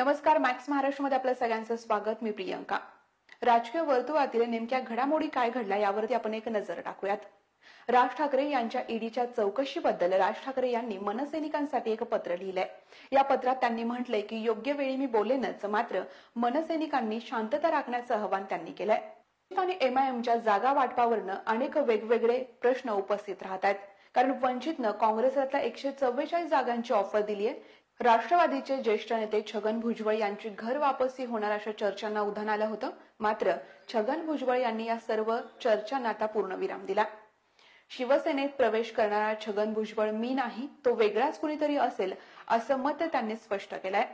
नमस्कार मॅक्स महाराष्ट्रमध्ये आपल्या सगळ्यांचं स्वागत. मी प्रियंका. राजकीय वर्तुळातील नेमक्या घडामोडी काय घडल्या यावरती आपण एक नजर टाकूयात. राज ठाकरे यांच्या ईडीच्या चौकशीबद्दल राज ठाकरे यांनी मनसैनिकांसाठी एक पत्र लिहिलंय. या पत्रात त्यांनी म्हटलंय की योग्य वेळी मी बोलेनच मात्र मनसैनिकांनी शांतता राखण्याचं आवाहन त्यांनी केलंय. आणि एमआयएमच्या जागा वाटपावरनं अनेक वेगवेगळे प्रश्न उपस्थित राहत आहेत कारण वंचितनं काँग्रेसला एकशे चव्वेचाळीस जागांची ऑफर दिली आहे राष्ट्रवादीचे ज्येष्ठ नेते छगन भुजबळ यांची घर वापसी होणार अशा चर्चांना उधाण आलं होतं. मात्र छगन भुजबळ यांनी या सर्व चर्चांना आता पूर्णविराम दिला. शिवसेनेत प्रवेश करणारा छगन भुजबळ मी नाही तो वेगळाच कुणीतरी असेल असं मत त्यांनी स्पष्ट केलंय.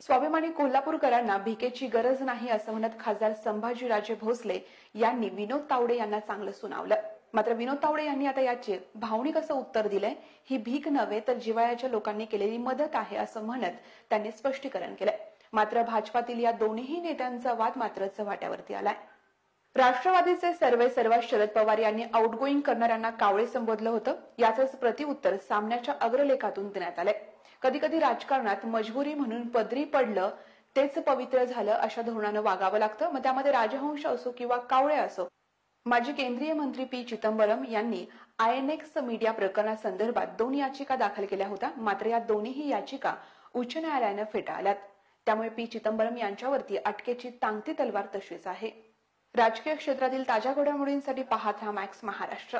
स्वाभिमानी कोल्हापूरकरांना भिकेची गरज नाही असं म्हणत खासदार संभाजीराजे भोसले यांनी विनोद तावडे यांना चांगलं सुनावलं. मात्र विनोद तावडे यांनी आता याचे भावनिक असं उत्तर दिलंय. ही भीक नव्हे तर जिवाळ्याच्या लोकांनी केलेली मदत आहे असं म्हणत त्यांनी स्पष्टीकरण केलंय. मात्र भाजपातील या दोन्ही नेत्यांचा वाद मात्र चव्हाट्यावरती आलाय. राष्ट्रवादीचे सर्वे सर्वात शरद पवार यांनी आउटगोईंग करणाऱ्यांना कावळे संबोधलं होतं. याचंच प्रतिउत्तर सामन्याच्या अग्रलेखातून देण्यात आलंय. कधी कधी राजकारणात मजबुरी म्हणून पदरी पडलं तेच पवित्र झालं अशा धोरणानं वागावं लागतं. मग त्यामध्ये राजहंश असो किंवा कावळे असो माजी केंद्रीय मंत्री पी चिदंबरम यांनी आयएनएक्स मीडिया प्रकरणासंदर्भात दोन याचिका दाखल केल्या होत्या. मात्र या दोन्ही याचिका उच्च न्यायालयानं फेटाळल्यात. त्यामुळे पी चिदंबरम यांच्यावरती अटकेची तांगती तलवार तशीच आहे. राजकीय क्षेत्रातील ताज्या घडामोडींसाठी पाहत हा मॅक्स महाराष्ट्र.